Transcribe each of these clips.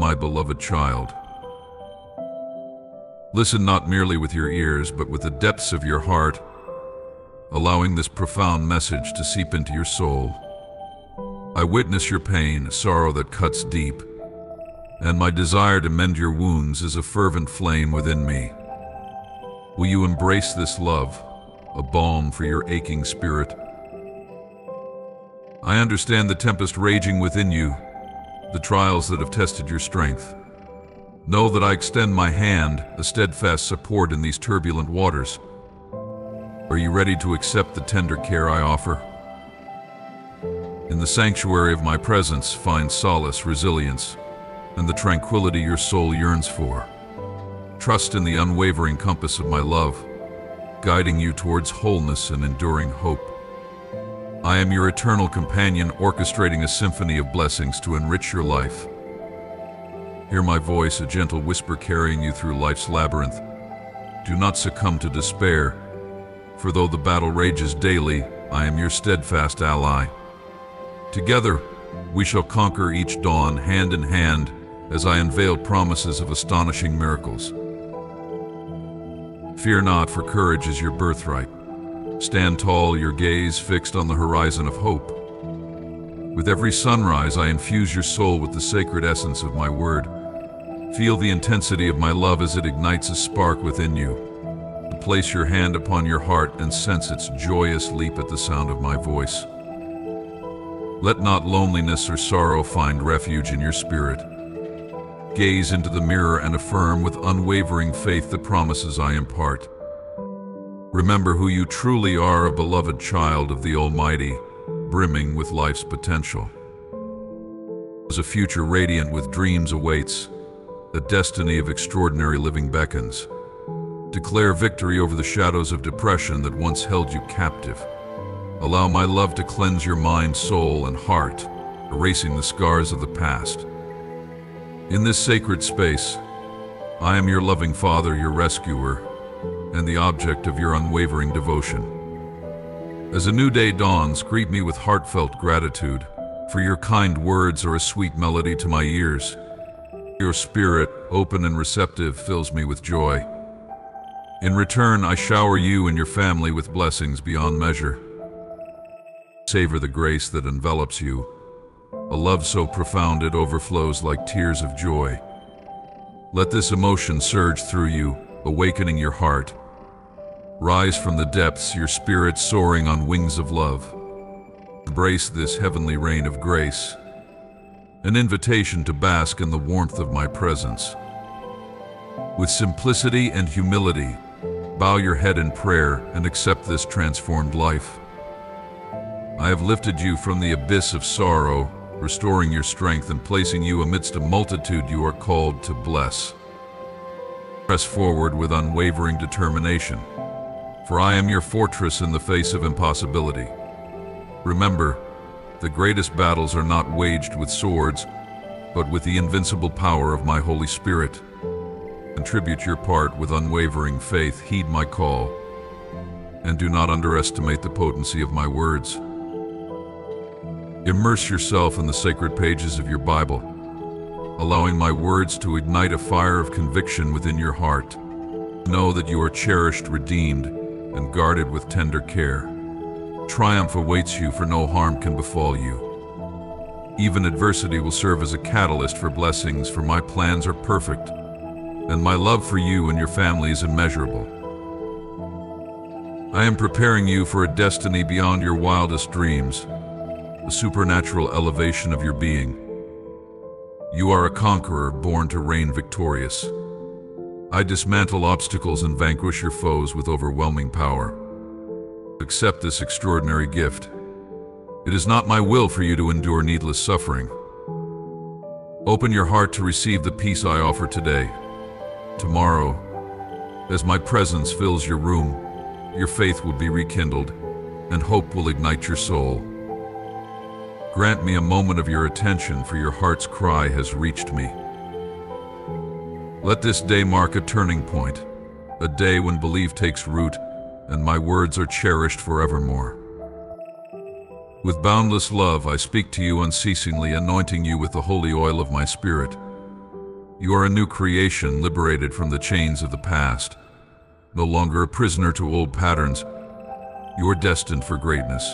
my beloved child. Listen not merely with your ears, but with the depths of your heart, allowing this profound message to seep into your soul. I witness your pain, sorrow that cuts deep, and my desire to mend your wounds is a fervent flame within me. Will you embrace this love, a balm for your aching spirit? I understand the tempest raging within you, the trials that have tested your strength. Know that I extend my hand, a steadfast support in these turbulent waters. Are you ready to accept the tender care I offer? In the sanctuary of my presence, find solace, resilience, and the tranquility your soul yearns for. Trust in the unwavering compass of my love, guiding you towards wholeness and enduring hope. I am your eternal companion, orchestrating a symphony of blessings to enrich your life. Hear my voice, a gentle whisper carrying you through life's labyrinth. Do not succumb to despair, for though the battle rages daily, I am your steadfast ally. Together, we shall conquer each dawn hand in hand as I unveil promises of astonishing miracles. Fear not, for courage is your birthright. Stand tall, your gaze fixed on the horizon of hope. With every sunrise, I infuse your soul with the sacred essence of my word. Feel the intensity of my love as it ignites a spark within you. Place your hand upon your heart and sense its joyous leap at the sound of my voice. Let not loneliness or sorrow find refuge in your spirit. Gaze into the mirror and affirm with unwavering faith the promises I impart. Remember who you truly are, a beloved child of the Almighty, brimming with life's potential. As a future radiant with dreams awaits, a destiny of extraordinary living beckons. Declare victory over the shadows of depression that once held you captive. Allow my love to cleanse your mind, soul, and heart, erasing the scars of the past. In this sacred space, I am your loving Father, your rescuer, and the object of your unwavering devotion. As a new day dawns, greet me with heartfelt gratitude, for your kind words are a sweet melody to my ears. Your spirit, open and receptive, fills me with joy. In return, I shower you and your family with blessings beyond measure. Savor the grace that envelops you, a love so profound it overflows like tears of joy. Let this emotion surge through you, awakening your heart, Rise from the depths, your spirit soaring on wings of love. Embrace this heavenly rain of grace, an invitation to bask in the warmth of my presence. With simplicity and humility, bow your head in prayer and accept this transformed life. I have lifted you from the abyss of sorrow, restoring your strength and placing you amidst a multitude you are called to bless. Press forward with unwavering determination for I am your fortress in the face of impossibility. Remember, the greatest battles are not waged with swords, but with the invincible power of my Holy Spirit. Contribute your part with unwavering faith, heed my call, and do not underestimate the potency of my words. Immerse yourself in the sacred pages of your Bible, allowing my words to ignite a fire of conviction within your heart. Know that you are cherished, redeemed, and guarded with tender care. Triumph awaits you, for no harm can befall you. Even adversity will serve as a catalyst for blessings, for my plans are perfect, and my love for you and your family is immeasurable. I am preparing you for a destiny beyond your wildest dreams, a supernatural elevation of your being. You are a conqueror born to reign victorious. I dismantle obstacles and vanquish your foes with overwhelming power. Accept this extraordinary gift. It is not my will for you to endure needless suffering. Open your heart to receive the peace I offer today. Tomorrow, as my presence fills your room, your faith will be rekindled, and hope will ignite your soul. Grant me a moment of your attention, for your heart's cry has reached me. Let this day mark a turning point, a day when belief takes root and my words are cherished forevermore. With boundless love, I speak to you unceasingly, anointing you with the holy oil of my spirit. You are a new creation liberated from the chains of the past. No longer a prisoner to old patterns, you are destined for greatness.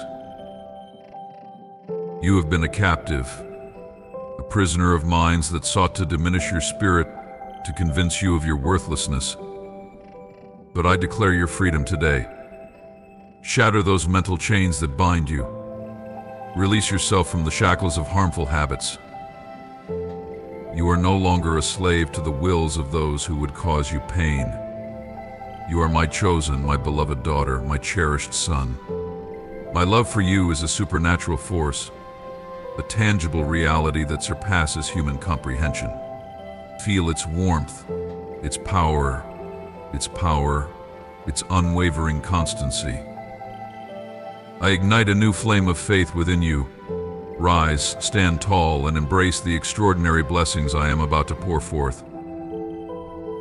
You have been a captive, a prisoner of minds that sought to diminish your spirit to convince you of your worthlessness. But I declare your freedom today. Shatter those mental chains that bind you. Release yourself from the shackles of harmful habits. You are no longer a slave to the wills of those who would cause you pain. You are my chosen, my beloved daughter, my cherished son. My love for you is a supernatural force, a tangible reality that surpasses human comprehension. Feel its warmth, its power, its power, its unwavering constancy. I ignite a new flame of faith within you. Rise, stand tall, and embrace the extraordinary blessings I am about to pour forth.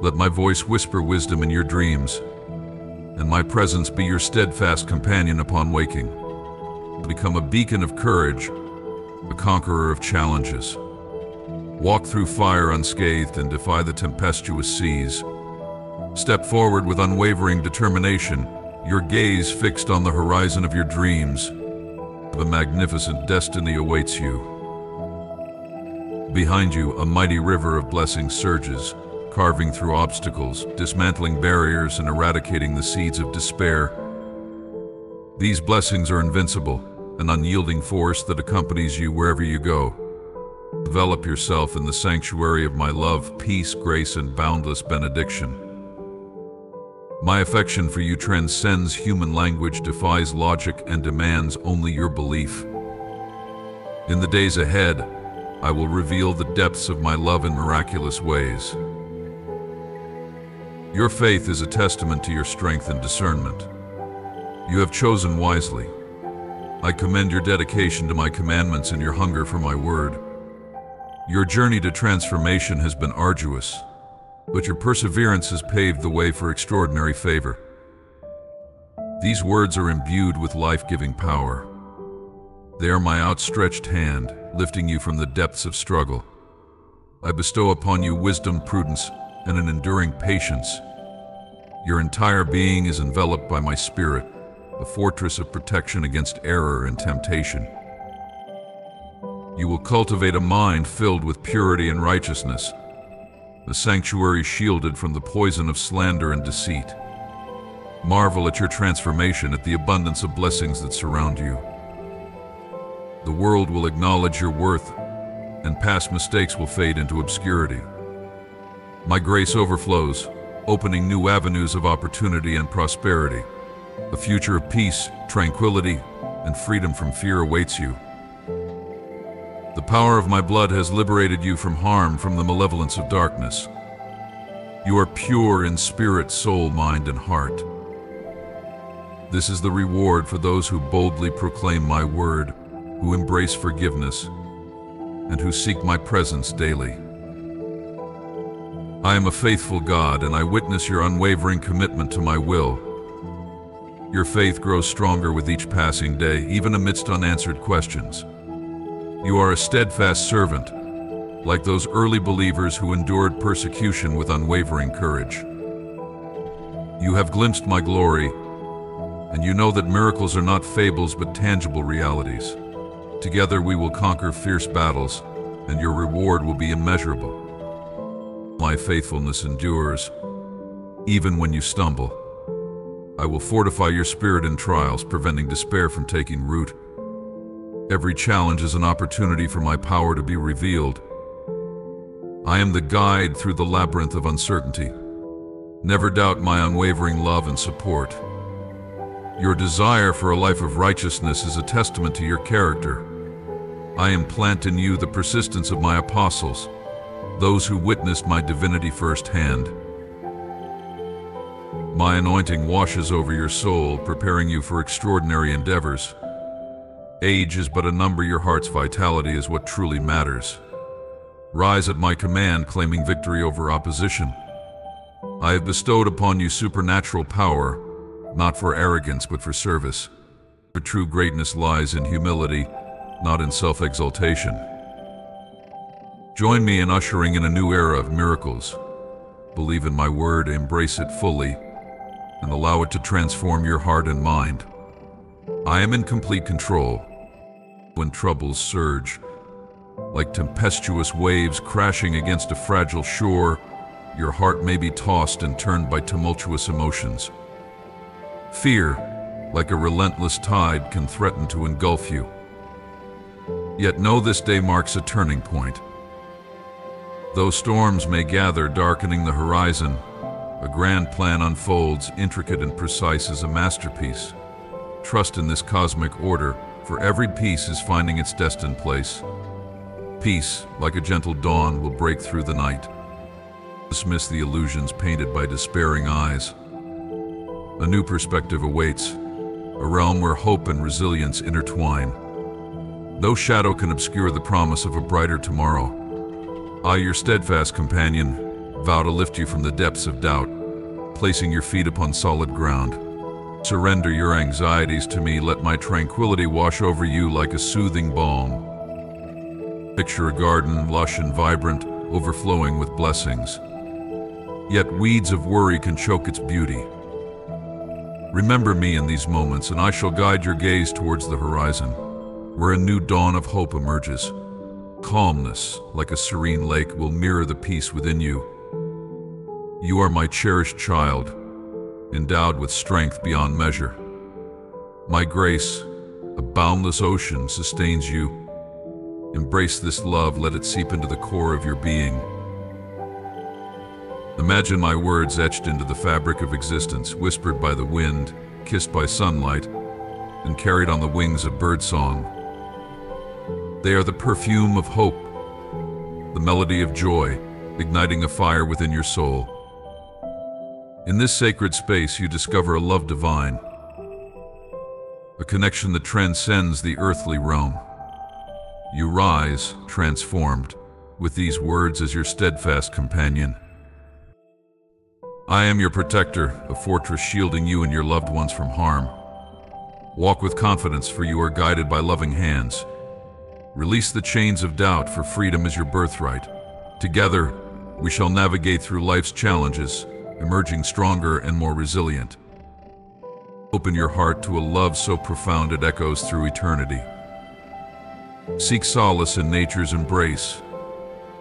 Let my voice whisper wisdom in your dreams, and my presence be your steadfast companion upon waking. Become a beacon of courage, a conqueror of challenges. Walk through fire unscathed and defy the tempestuous seas. Step forward with unwavering determination, your gaze fixed on the horizon of your dreams. A magnificent destiny awaits you. Behind you, a mighty river of blessings surges, carving through obstacles, dismantling barriers, and eradicating the seeds of despair. These blessings are invincible, an unyielding force that accompanies you wherever you go. Develop yourself in the sanctuary of my love, peace, grace, and boundless benediction. My affection for you transcends human language, defies logic, and demands only your belief. In the days ahead, I will reveal the depths of my love in miraculous ways. Your faith is a testament to your strength and discernment. You have chosen wisely. I commend your dedication to my commandments and your hunger for my word. Your journey to transformation has been arduous, but your perseverance has paved the way for extraordinary favor. These words are imbued with life-giving power. They are my outstretched hand, lifting you from the depths of struggle. I bestow upon you wisdom, prudence, and an enduring patience. Your entire being is enveloped by my spirit, a fortress of protection against error and temptation. You will cultivate a mind filled with purity and righteousness, a sanctuary shielded from the poison of slander and deceit. Marvel at your transformation, at the abundance of blessings that surround you. The world will acknowledge your worth, and past mistakes will fade into obscurity. My grace overflows, opening new avenues of opportunity and prosperity. A future of peace, tranquility, and freedom from fear awaits you. The power of my blood has liberated you from harm from the malevolence of darkness. You are pure in spirit, soul, mind, and heart. This is the reward for those who boldly proclaim my word, who embrace forgiveness, and who seek my presence daily. I am a faithful God, and I witness your unwavering commitment to my will. Your faith grows stronger with each passing day, even amidst unanswered questions. You are a steadfast servant, like those early believers who endured persecution with unwavering courage. You have glimpsed my glory, and you know that miracles are not fables but tangible realities. Together we will conquer fierce battles, and your reward will be immeasurable. My faithfulness endures, even when you stumble. I will fortify your spirit in trials, preventing despair from taking root. Every challenge is an opportunity for my power to be revealed. I am the guide through the labyrinth of uncertainty. Never doubt my unwavering love and support. Your desire for a life of righteousness is a testament to your character. I implant in you the persistence of my apostles, those who witnessed my divinity firsthand. My anointing washes over your soul, preparing you for extraordinary endeavors. Age is but a number, your heart's vitality is what truly matters. Rise at my command, claiming victory over opposition. I have bestowed upon you supernatural power, not for arrogance but for service. For true greatness lies in humility, not in self-exaltation. Join me in ushering in a new era of miracles. Believe in my word, embrace it fully, and allow it to transform your heart and mind. I am in complete control. When troubles surge, like tempestuous waves crashing against a fragile shore, your heart may be tossed and turned by tumultuous emotions. Fear, like a relentless tide, can threaten to engulf you. Yet know this day marks a turning point. Though storms may gather, darkening the horizon, a grand plan unfolds, intricate and precise as a masterpiece. Trust in this cosmic order, for every piece is finding its destined place. Peace, like a gentle dawn, will break through the night. Dismiss the illusions painted by despairing eyes. A new perspective awaits, a realm where hope and resilience intertwine. No shadow can obscure the promise of a brighter tomorrow. I, your steadfast companion, vow to lift you from the depths of doubt, placing your feet upon solid ground. Surrender your anxieties to me, let my tranquility wash over you like a soothing balm. Picture a garden, lush and vibrant, overflowing with blessings. Yet weeds of worry can choke its beauty. Remember me in these moments, and I shall guide your gaze towards the horizon, where a new dawn of hope emerges. Calmness, like a serene lake, will mirror the peace within you. You are my cherished child, endowed with strength beyond measure. My grace, a boundless ocean, sustains you. Embrace this love, let it seep into the core of your being. Imagine my words etched into the fabric of existence, whispered by the wind, kissed by sunlight, and carried on the wings of birdsong. They are the perfume of hope, the melody of joy, igniting a fire within your soul. In this sacred space, you discover a love divine, a connection that transcends the earthly realm. You rise, transformed, with these words as your steadfast companion. I am your protector, a fortress shielding you and your loved ones from harm. Walk with confidence, for you are guided by loving hands, Release the chains of doubt, for freedom is your birthright. Together, we shall navigate through life's challenges, emerging stronger and more resilient. Open your heart to a love so profound it echoes through eternity. Seek solace in nature's embrace,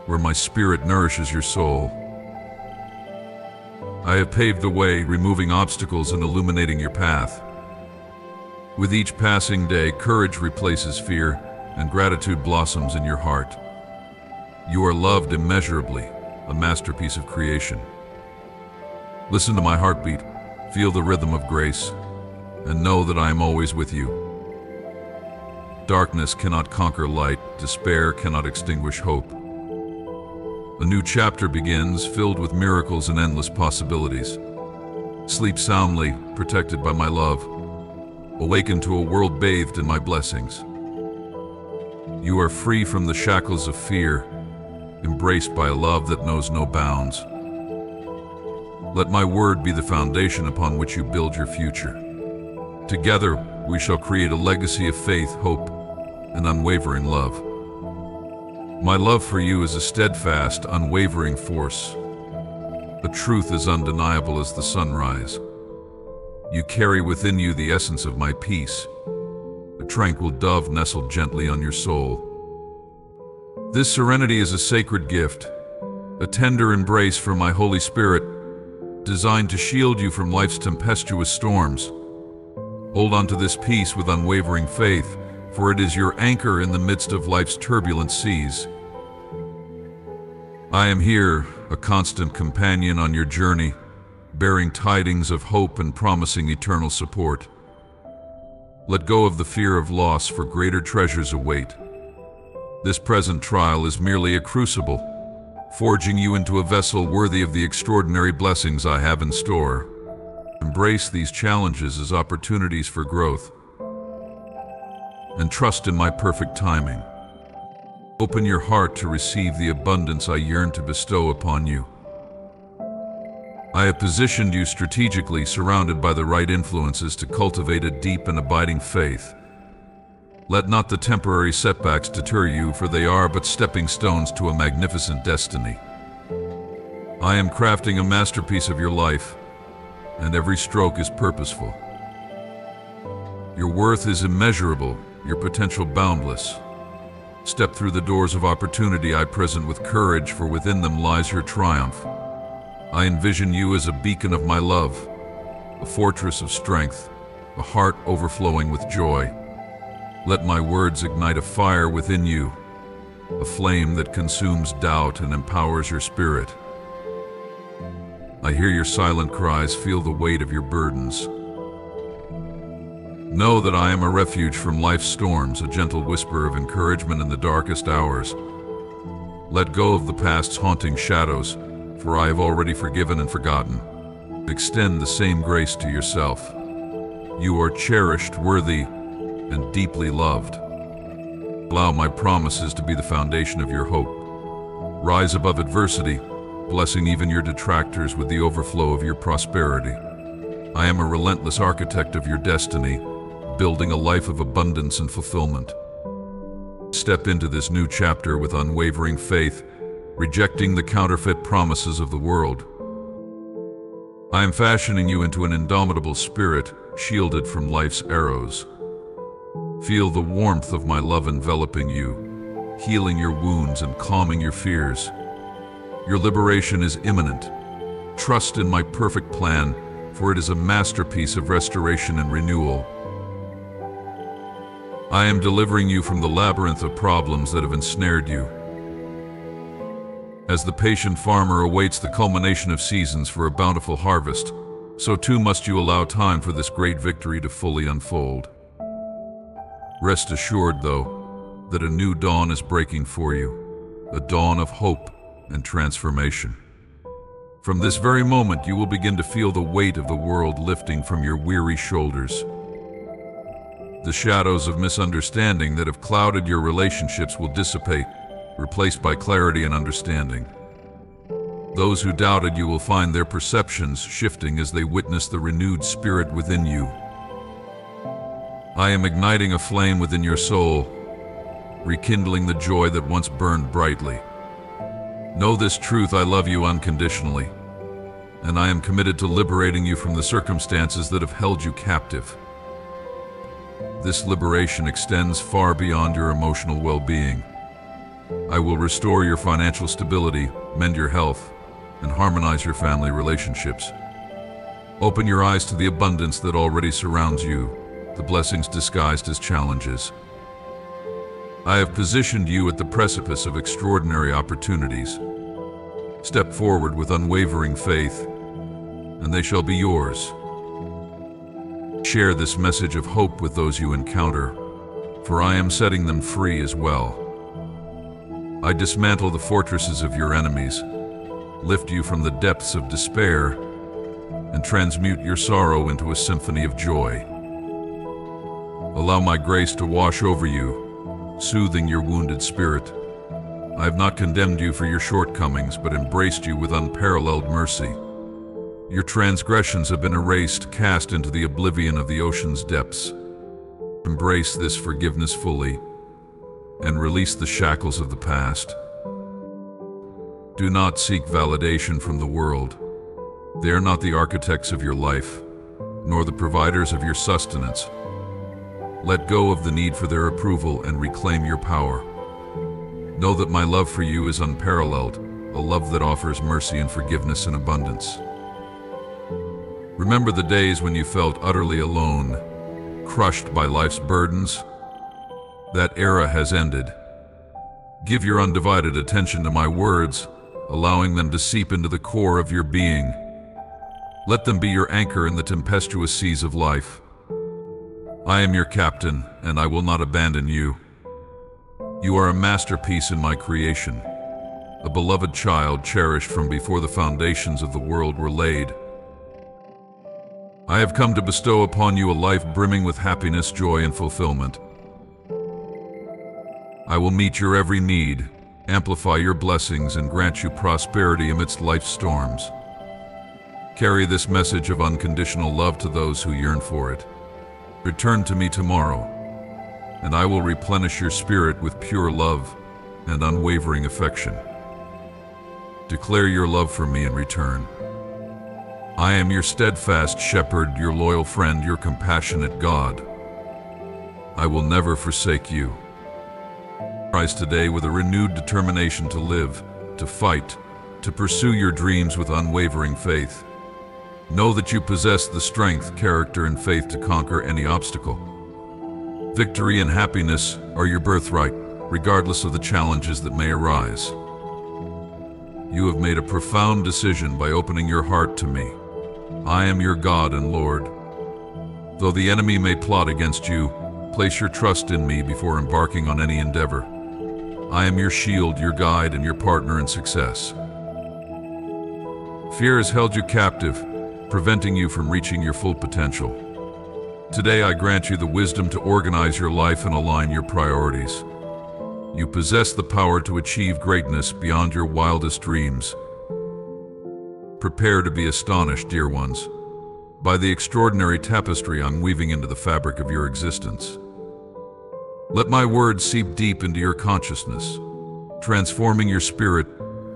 where my spirit nourishes your soul. I have paved the way, removing obstacles and illuminating your path. With each passing day, courage replaces fear, and gratitude blossoms in your heart. You are loved immeasurably, a masterpiece of creation. Listen to my heartbeat, feel the rhythm of grace, and know that I am always with you. Darkness cannot conquer light, despair cannot extinguish hope. A new chapter begins, filled with miracles and endless possibilities. Sleep soundly, protected by my love. Awaken to a world bathed in my blessings. You are free from the shackles of fear, embraced by a love that knows no bounds. Let my word be the foundation upon which you build your future. Together, we shall create a legacy of faith, hope, and unwavering love. My love for you is a steadfast, unwavering force, a truth as undeniable as the sunrise. You carry within you the essence of my peace, a tranquil dove nestled gently on your soul. This serenity is a sacred gift, a tender embrace from my Holy Spirit, designed to shield you from life's tempestuous storms. Hold on to this peace with unwavering faith, for it is your anchor in the midst of life's turbulent seas. I am here, a constant companion on your journey, bearing tidings of hope and promising eternal support. Let go of the fear of loss, for greater treasures await. This present trial is merely a crucible, forging you into a vessel worthy of the extraordinary blessings I have in store. Embrace these challenges as opportunities for growth, and trust in my perfect timing. Open your heart to receive the abundance I yearn to bestow upon you. I have positioned you strategically surrounded by the right influences to cultivate a deep and abiding faith. Let not the temporary setbacks deter you, for they are but stepping stones to a magnificent destiny. I am crafting a masterpiece of your life, and every stroke is purposeful. Your worth is immeasurable, your potential boundless. Step through the doors of opportunity I present with courage, for within them lies your triumph. I envision you as a beacon of my love, a fortress of strength, a heart overflowing with joy. Let my words ignite a fire within you, a flame that consumes doubt and empowers your spirit. I hear your silent cries, feel the weight of your burdens. Know that I am a refuge from life's storms, a gentle whisper of encouragement in the darkest hours. Let go of the past's haunting shadows, for I have already forgiven and forgotten. Extend the same grace to yourself. You are cherished, worthy, and deeply loved. Allow my promises to be the foundation of your hope. Rise above adversity, blessing even your detractors with the overflow of your prosperity. I am a relentless architect of your destiny, building a life of abundance and fulfillment. Step into this new chapter with unwavering faith, rejecting the counterfeit promises of the world. I am fashioning you into an indomitable spirit, shielded from life's arrows. Feel the warmth of my love enveloping you, healing your wounds and calming your fears. Your liberation is imminent. Trust in my perfect plan, for it is a masterpiece of restoration and renewal. I am delivering you from the labyrinth of problems that have ensnared you. As the patient farmer awaits the culmination of seasons for a bountiful harvest, so too must you allow time for this great victory to fully unfold. Rest assured, though, that a new dawn is breaking for you, a dawn of hope and transformation. From this very moment, you will begin to feel the weight of the world lifting from your weary shoulders. The shadows of misunderstanding that have clouded your relationships will dissipate, replaced by clarity and understanding. Those who doubted you will find their perceptions shifting as they witness the renewed spirit within you. I am igniting a flame within your soul, rekindling the joy that once burned brightly. Know this truth, I love you unconditionally, and I am committed to liberating you from the circumstances that have held you captive. This liberation extends far beyond your emotional well-being. I will restore your financial stability, mend your health, and harmonize your family relationships. Open your eyes to the abundance that already surrounds you the blessings disguised as challenges. I have positioned you at the precipice of extraordinary opportunities. Step forward with unwavering faith, and they shall be yours. Share this message of hope with those you encounter, for I am setting them free as well. I dismantle the fortresses of your enemies, lift you from the depths of despair, and transmute your sorrow into a symphony of joy. Allow my grace to wash over you, soothing your wounded spirit. I have not condemned you for your shortcomings, but embraced you with unparalleled mercy. Your transgressions have been erased, cast into the oblivion of the ocean's depths. Embrace this forgiveness fully, and release the shackles of the past. Do not seek validation from the world. They are not the architects of your life, nor the providers of your sustenance. Let go of the need for their approval and reclaim your power. Know that my love for you is unparalleled, a love that offers mercy and forgiveness in abundance. Remember the days when you felt utterly alone, crushed by life's burdens? That era has ended. Give your undivided attention to my words, allowing them to seep into the core of your being. Let them be your anchor in the tempestuous seas of life. I am your captain, and I will not abandon you. You are a masterpiece in my creation, a beloved child cherished from before the foundations of the world were laid. I have come to bestow upon you a life brimming with happiness, joy, and fulfillment. I will meet your every need, amplify your blessings, and grant you prosperity amidst life's storms. Carry this message of unconditional love to those who yearn for it. Return to me tomorrow, and I will replenish your spirit with pure love and unwavering affection. Declare your love for me in return. I am your steadfast shepherd, your loyal friend, your compassionate God. I will never forsake you. Rise today with a renewed determination to live, to fight, to pursue your dreams with unwavering faith. Know that you possess the strength, character, and faith to conquer any obstacle. Victory and happiness are your birthright, regardless of the challenges that may arise. You have made a profound decision by opening your heart to me. I am your God and Lord. Though the enemy may plot against you, place your trust in me before embarking on any endeavor. I am your shield, your guide, and your partner in success. Fear has held you captive, preventing you from reaching your full potential. Today I grant you the wisdom to organize your life and align your priorities. You possess the power to achieve greatness beyond your wildest dreams. Prepare to be astonished, dear ones, by the extraordinary tapestry I'm weaving into the fabric of your existence. Let my words seep deep into your consciousness, transforming your spirit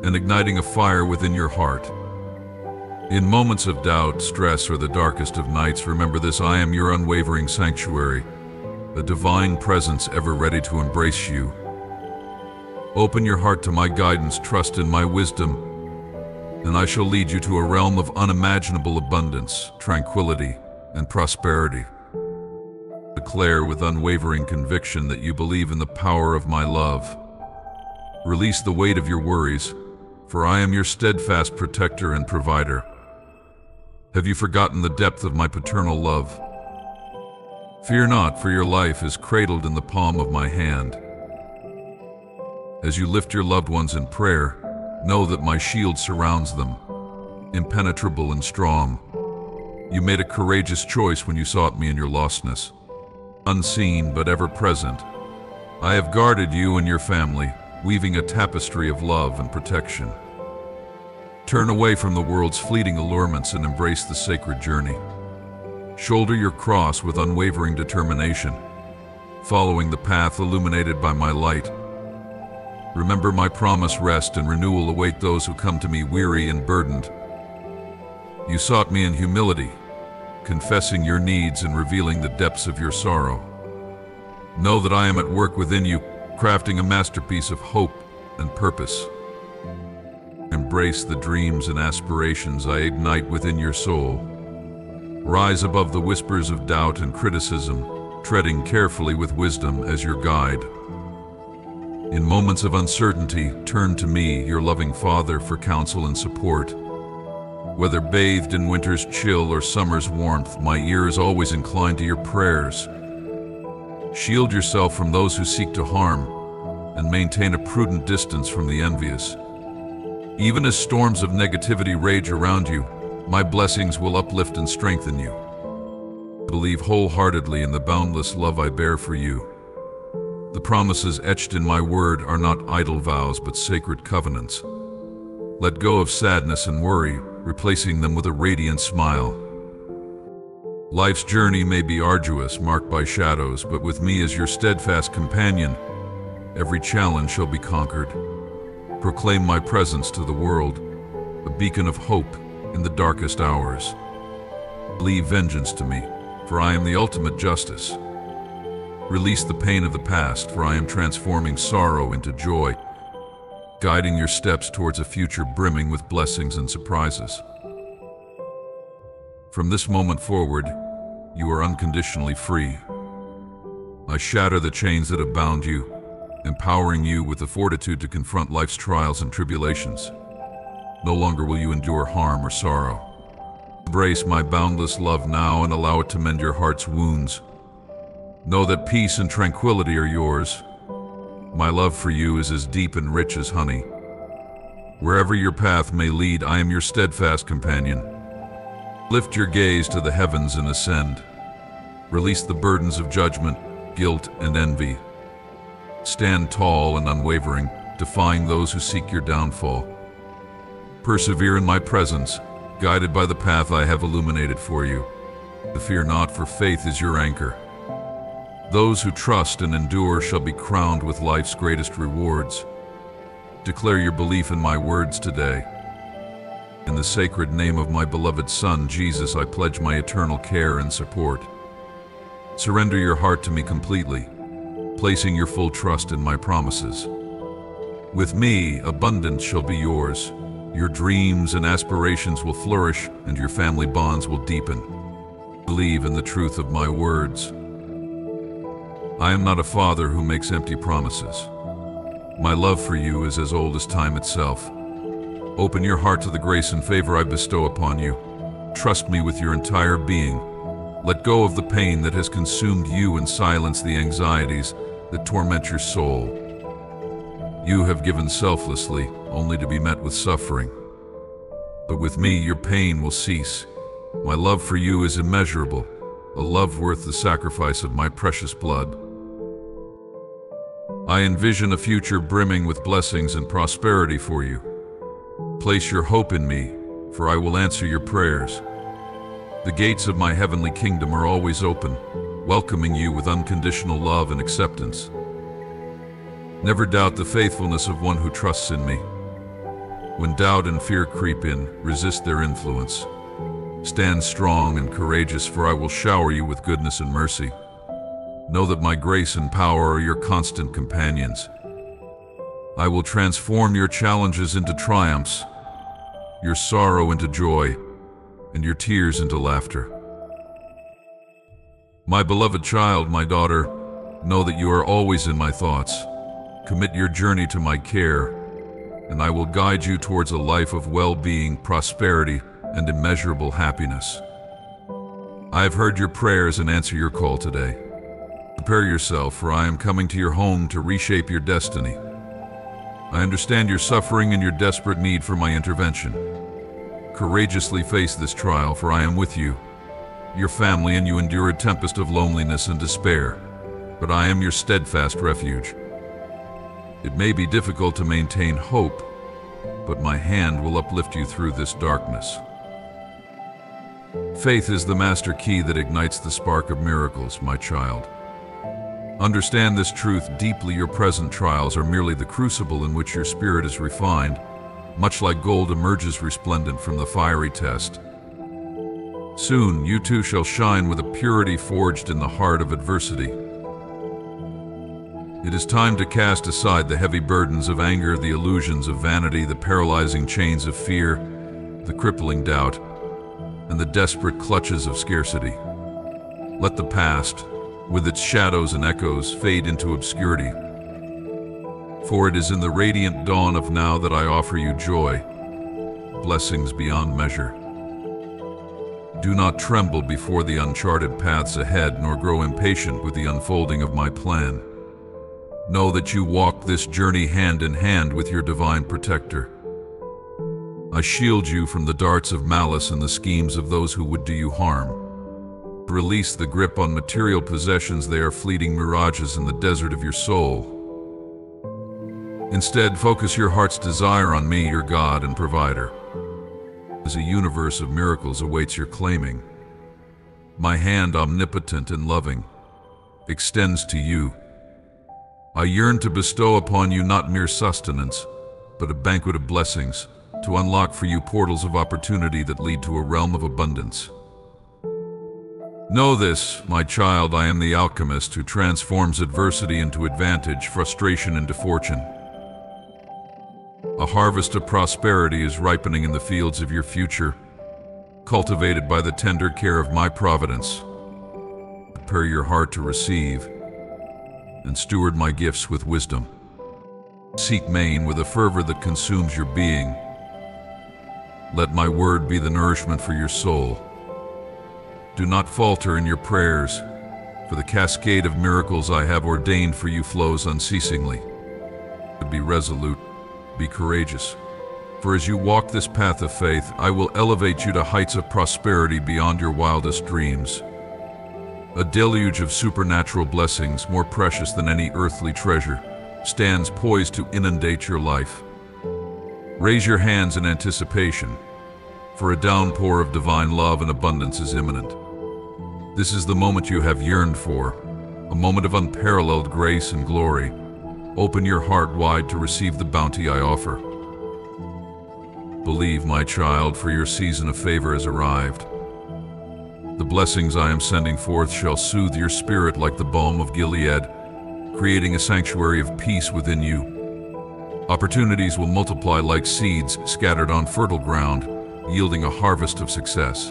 and igniting a fire within your heart. In moments of doubt, stress, or the darkest of nights, remember this I am your unwavering sanctuary, a divine presence ever ready to embrace you. Open your heart to my guidance, trust in my wisdom, and I shall lead you to a realm of unimaginable abundance, tranquility, and prosperity. Declare with unwavering conviction that you believe in the power of my love. Release the weight of your worries, for I am your steadfast protector and provider. Have you forgotten the depth of my paternal love? Fear not, for your life is cradled in the palm of my hand. As you lift your loved ones in prayer, know that my shield surrounds them, impenetrable and strong. You made a courageous choice when you sought me in your lostness. Unseen but ever present, I have guarded you and your family, weaving a tapestry of love and protection. Turn away from the world's fleeting allurements and embrace the sacred journey. Shoulder your cross with unwavering determination, following the path illuminated by my light. Remember my promise rest and renewal await those who come to me weary and burdened. You sought me in humility, confessing your needs and revealing the depths of your sorrow. Know that I am at work within you, crafting a masterpiece of hope and purpose. Embrace the dreams and aspirations I ignite within your soul. Rise above the whispers of doubt and criticism, treading carefully with wisdom as your guide. In moments of uncertainty, turn to me, your loving Father, for counsel and support. Whether bathed in winter's chill or summer's warmth, my ear is always inclined to your prayers. Shield yourself from those who seek to harm, and maintain a prudent distance from the envious. Even as storms of negativity rage around you, my blessings will uplift and strengthen you. Believe wholeheartedly in the boundless love I bear for you. The promises etched in my word are not idle vows but sacred covenants. Let go of sadness and worry, replacing them with a radiant smile. Life's journey may be arduous, marked by shadows, but with me as your steadfast companion, every challenge shall be conquered. Proclaim my presence to the world, a beacon of hope in the darkest hours. Leave vengeance to me, for I am the ultimate justice. Release the pain of the past, for I am transforming sorrow into joy, guiding your steps towards a future brimming with blessings and surprises. From this moment forward, you are unconditionally free. I shatter the chains that have bound you, empowering you with the fortitude to confront life's trials and tribulations. No longer will you endure harm or sorrow. Embrace my boundless love now and allow it to mend your heart's wounds. Know that peace and tranquility are yours. My love for you is as deep and rich as honey. Wherever your path may lead, I am your steadfast companion. Lift your gaze to the heavens and ascend. Release the burdens of judgment, guilt, and envy. Stand tall and unwavering, defying those who seek your downfall. Persevere in my presence, guided by the path I have illuminated for you. Fear not, for faith is your anchor. Those who trust and endure shall be crowned with life's greatest rewards. Declare your belief in my words today. In the sacred name of my beloved Son, Jesus, I pledge my eternal care and support. Surrender your heart to me completely, placing your full trust in my promises. With me, abundance shall be yours. Your dreams and aspirations will flourish, and your family bonds will deepen. Believe in the truth of my words. I am not a father who makes empty promises. My love for you is as old as time itself. Open your heart to the grace and favor I bestow upon you. Trust me with your entire being. Let go of the pain that has consumed you and silence the anxieties that torment your soul. You have given selflessly, only to be met with suffering. But with me, your pain will cease. My love for you is immeasurable, a love worth the sacrifice of my precious blood. I envision a future brimming with blessings and prosperity for you. Place your hope in me, for I will answer your prayers. The gates of my heavenly kingdom are always open, welcoming you with unconditional love and acceptance. Never doubt the faithfulness of one who trusts in me. When doubt and fear creep in, resist their influence. Stand strong and courageous, for I will shower you with goodness and mercy. Know that my grace and power are your constant companions. I will transform your challenges into triumphs, your sorrow into joy, and your tears into laughter. My beloved child, my daughter, know that you are always in my thoughts. Commit your journey to my care, and I will guide you towards a life of well-being, prosperity, and immeasurable happiness. I have heard your prayers and answer your call today. Prepare yourself, for I am coming to your home to reshape your destiny. I understand your suffering and your desperate need for my intervention. Courageously face this trial, for I am with you, your family, and you endure a tempest of loneliness and despair. But I am your steadfast refuge. It may be difficult to maintain hope, but my hand will uplift you through this darkness. Faith is the master key that ignites the spark of miracles, my child. Understand this truth deeply your present trials are merely the crucible in which your spirit is refined, much like gold emerges resplendent from the fiery test. Soon you too shall shine with a purity forged in the heart of adversity. It is time to cast aside the heavy burdens of anger, the illusions of vanity, the paralyzing chains of fear, the crippling doubt, and the desperate clutches of scarcity. Let the past, with its shadows and echoes, fade into obscurity. For it is in the radiant dawn of now that I offer you joy, blessings beyond measure. Do not tremble before the uncharted paths ahead, nor grow impatient with the unfolding of my plan. Know that you walk this journey hand in hand with your divine protector. I shield you from the darts of malice and the schemes of those who would do you harm. Release the grip on material possessions, they are fleeting mirages in the desert of your soul. Instead, focus your heart's desire on me, your God and provider. As a universe of miracles awaits your claiming, my hand omnipotent and loving extends to you. I yearn to bestow upon you not mere sustenance, but a banquet of blessings, to unlock for you portals of opportunity that lead to a realm of abundance. Know this, my child, I am the alchemist who transforms adversity into advantage, frustration into fortune. A harvest of prosperity is ripening in the fields of your future, cultivated by the tender care of my providence. Prepare your heart to receive, and steward my gifts with wisdom. Seek main with a fervor that consumes your being. Let my word be the nourishment for your soul do not falter in your prayers, for the cascade of miracles I have ordained for you flows unceasingly. Be resolute, be courageous, for as you walk this path of faith, I will elevate you to heights of prosperity beyond your wildest dreams. A deluge of supernatural blessings, more precious than any earthly treasure, stands poised to inundate your life. Raise your hands in anticipation, for a downpour of divine love and abundance is imminent. This is the moment you have yearned for, a moment of unparalleled grace and glory. Open your heart wide to receive the bounty I offer. Believe, my child, for your season of favor has arrived. The blessings I am sending forth shall soothe your spirit like the balm of Gilead, creating a sanctuary of peace within you. Opportunities will multiply like seeds scattered on fertile ground, yielding a harvest of success.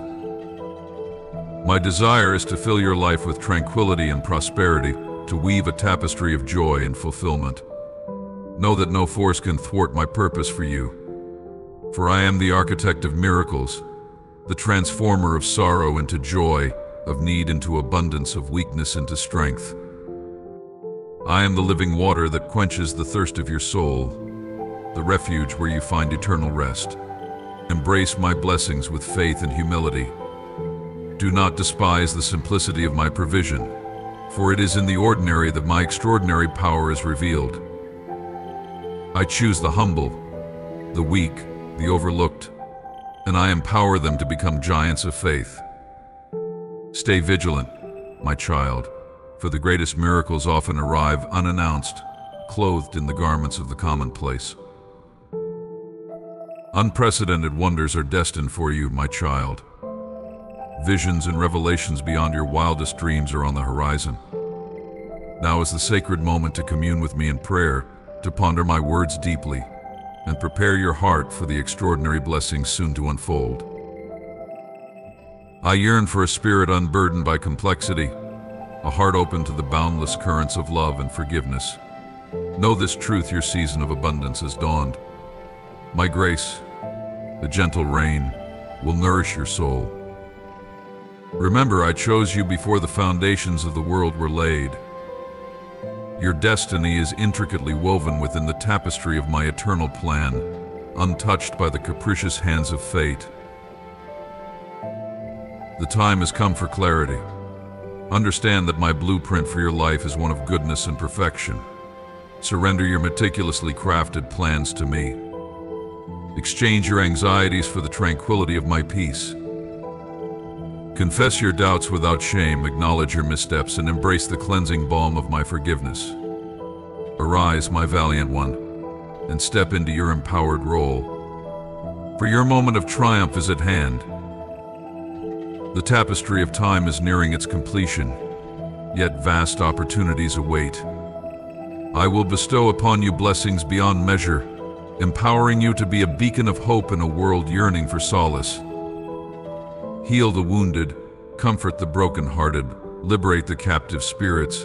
My desire is to fill your life with tranquility and prosperity, to weave a tapestry of joy and fulfillment. Know that no force can thwart my purpose for you. For I am the architect of miracles, the transformer of sorrow into joy, of need into abundance, of weakness into strength. I am the living water that quenches the thirst of your soul, the refuge where you find eternal rest. Embrace my blessings with faith and humility. Do not despise the simplicity of my provision, for it is in the ordinary that my extraordinary power is revealed. I choose the humble, the weak, the overlooked, and I empower them to become giants of faith. Stay vigilant, my child, for the greatest miracles often arrive unannounced, clothed in the garments of the commonplace. Unprecedented wonders are destined for you, my child. Visions and revelations beyond your wildest dreams are on the horizon. Now is the sacred moment to commune with me in prayer, to ponder my words deeply, and prepare your heart for the extraordinary blessings soon to unfold. I yearn for a spirit unburdened by complexity, a heart open to the boundless currents of love and forgiveness. Know this truth, your season of abundance has dawned. My grace, the gentle rain, will nourish your soul. Remember, I chose you before the foundations of the world were laid. Your destiny is intricately woven within the tapestry of my eternal plan, untouched by the capricious hands of fate. The time has come for clarity. Understand that my blueprint for your life is one of goodness and perfection. Surrender your meticulously crafted plans to me. Exchange your anxieties for the tranquility of my peace. Confess your doubts without shame, acknowledge your missteps, and embrace the cleansing balm of my forgiveness. Arise, my valiant one, and step into your empowered role. For your moment of triumph is at hand. The tapestry of time is nearing its completion, yet vast opportunities await. I will bestow upon you blessings beyond measure, empowering you to be a beacon of hope in a world yearning for solace. Heal the wounded, comfort the brokenhearted, liberate the captive spirits,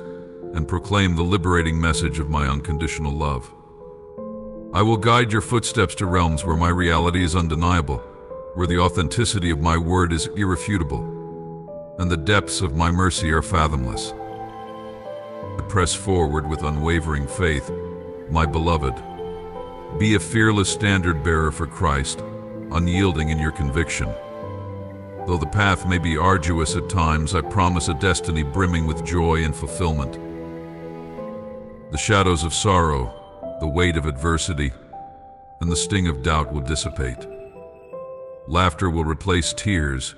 and proclaim the liberating message of my unconditional love. I will guide your footsteps to realms where my reality is undeniable, where the authenticity of my word is irrefutable, and the depths of my mercy are fathomless. I press forward with unwavering faith, my beloved. Be a fearless standard bearer for Christ, unyielding in your conviction. Though the path may be arduous at times, I promise a destiny brimming with joy and fulfillment. The shadows of sorrow, the weight of adversity, and the sting of doubt will dissipate. Laughter will replace tears,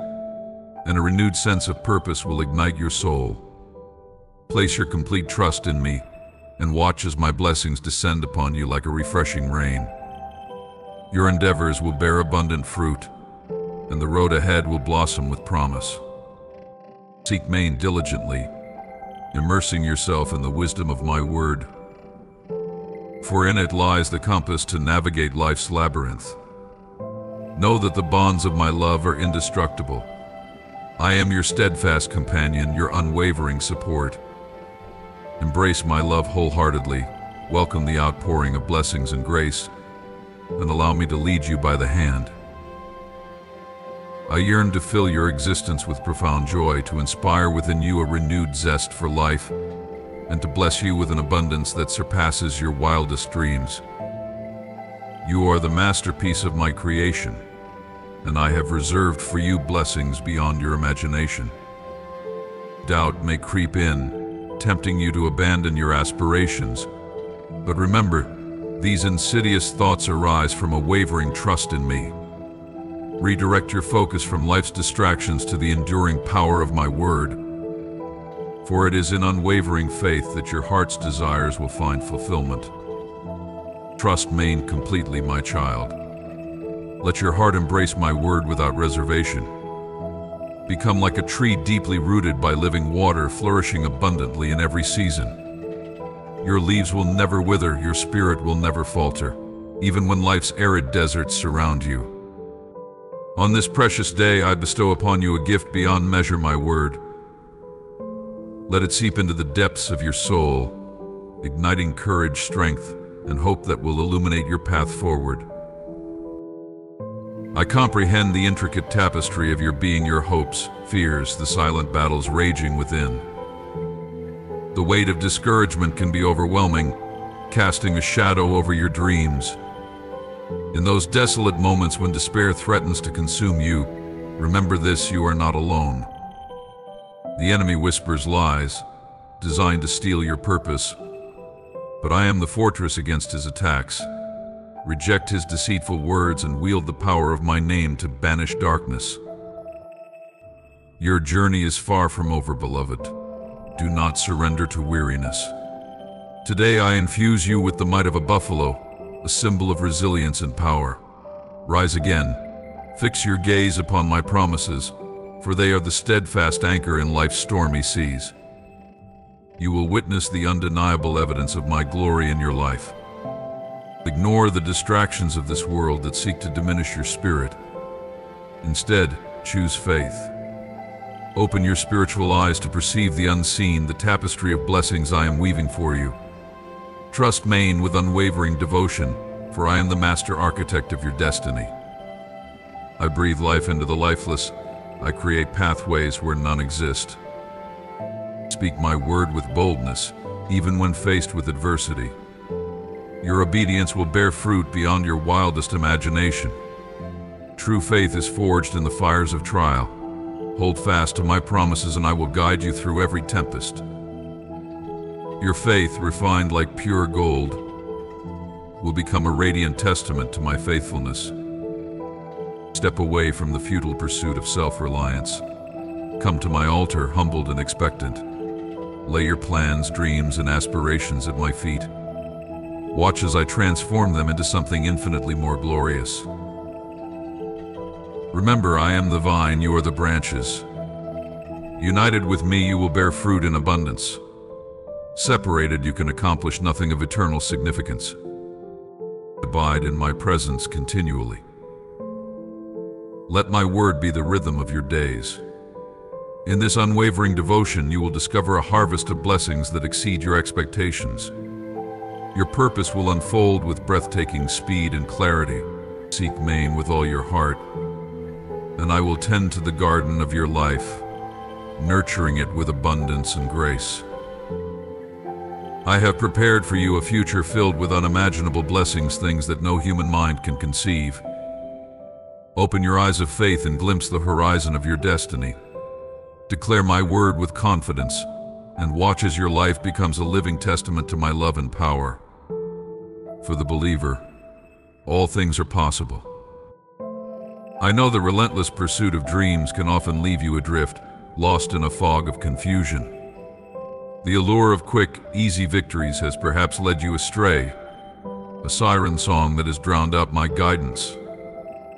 and a renewed sense of purpose will ignite your soul. Place your complete trust in me, and watch as my blessings descend upon you like a refreshing rain. Your endeavors will bear abundant fruit, and the road ahead will blossom with promise. Seek Maine diligently, immersing yourself in the wisdom of my word, for in it lies the compass to navigate life's labyrinth. Know that the bonds of my love are indestructible. I am your steadfast companion, your unwavering support. Embrace my love wholeheartedly, welcome the outpouring of blessings and grace, and allow me to lead you by the hand. I yearn to fill your existence with profound joy, to inspire within you a renewed zest for life, and to bless you with an abundance that surpasses your wildest dreams. You are the masterpiece of my creation, and I have reserved for you blessings beyond your imagination. Doubt may creep in, tempting you to abandon your aspirations, but remember, these insidious thoughts arise from a wavering trust in me. Redirect your focus from life's distractions to the enduring power of my word. For it is in unwavering faith that your heart's desires will find fulfillment. Trust Maine completely, my child. Let your heart embrace my word without reservation. Become like a tree deeply rooted by living water, flourishing abundantly in every season. Your leaves will never wither, your spirit will never falter, even when life's arid deserts surround you. On this precious day, I bestow upon you a gift beyond measure, my word. Let it seep into the depths of your soul, igniting courage, strength, and hope that will illuminate your path forward. I comprehend the intricate tapestry of your being, your hopes, fears, the silent battles raging within. The weight of discouragement can be overwhelming, casting a shadow over your dreams. In those desolate moments when despair threatens to consume you, remember this, you are not alone. The enemy whispers lies, designed to steal your purpose, but I am the fortress against his attacks. Reject his deceitful words and wield the power of my name to banish darkness. Your journey is far from over, beloved. Do not surrender to weariness. Today I infuse you with the might of a buffalo, a symbol of resilience and power. Rise again. Fix your gaze upon my promises, for they are the steadfast anchor in life's stormy seas. You will witness the undeniable evidence of my glory in your life. Ignore the distractions of this world that seek to diminish your spirit. Instead, choose faith. Open your spiritual eyes to perceive the unseen, the tapestry of blessings I am weaving for you. Trust Maine with unwavering devotion, for I am the master architect of your destiny. I breathe life into the lifeless. I create pathways where none exist. Speak my word with boldness, even when faced with adversity. Your obedience will bear fruit beyond your wildest imagination. True faith is forged in the fires of trial. Hold fast to my promises and I will guide you through every tempest. Your faith, refined like pure gold, will become a radiant testament to my faithfulness. Step away from the futile pursuit of self-reliance. Come to my altar humbled and expectant. Lay your plans, dreams, and aspirations at my feet. Watch as I transform them into something infinitely more glorious. Remember, I am the vine, you are the branches. United with me, you will bear fruit in abundance. Separated, you can accomplish nothing of eternal significance. Abide in my presence continually. Let my word be the rhythm of your days. In this unwavering devotion, you will discover a harvest of blessings that exceed your expectations. Your purpose will unfold with breathtaking speed and clarity. Seek Maine with all your heart, and I will tend to the garden of your life, nurturing it with abundance and grace. I have prepared for you a future filled with unimaginable blessings, things that no human mind can conceive. Open your eyes of faith and glimpse the horizon of your destiny. Declare my word with confidence, and watch as your life becomes a living testament to my love and power. For the believer, all things are possible. I know the relentless pursuit of dreams can often leave you adrift, lost in a fog of confusion. The allure of quick, easy victories has perhaps led you astray, a siren song that has drowned out my guidance.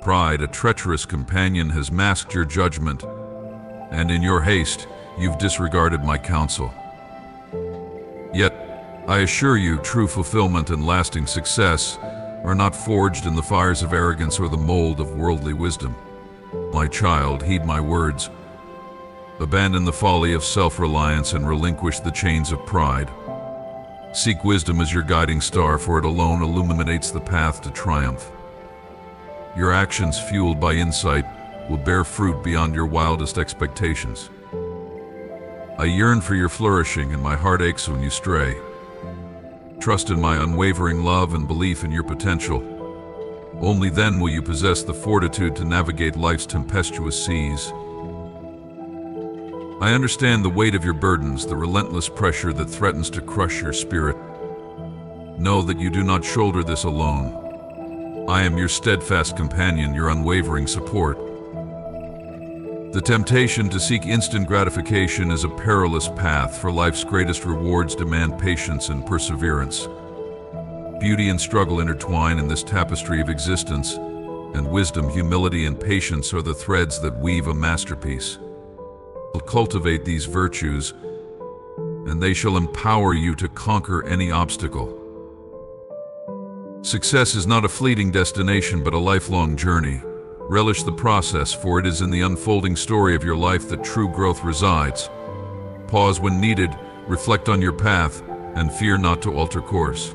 Pride, a treacherous companion, has masked your judgment, and in your haste, you've disregarded my counsel. Yet, I assure you, true fulfillment and lasting success are not forged in the fires of arrogance or the mold of worldly wisdom. My child, heed my words. Abandon the folly of self-reliance and relinquish the chains of pride. Seek wisdom as your guiding star, for it alone illuminates the path to triumph. Your actions, fueled by insight, will bear fruit beyond your wildest expectations. I yearn for your flourishing, and my heart aches when you stray. Trust in my unwavering love and belief in your potential. Only then will you possess the fortitude to navigate life's tempestuous seas. I understand the weight of your burdens, the relentless pressure that threatens to crush your spirit. Know that you do not shoulder this alone. I am your steadfast companion, your unwavering support. The temptation to seek instant gratification is a perilous path, for life's greatest rewards demand patience and perseverance. Beauty and struggle intertwine in this tapestry of existence, and wisdom, humility, and patience are the threads that weave a masterpiece. Cultivate these virtues, and they shall empower you to conquer any obstacle. Success is not a fleeting destination, but a lifelong journey. Relish the process, for it is in the unfolding story of your life that true growth resides. Pause when needed, reflect on your path, and fear not to alter course.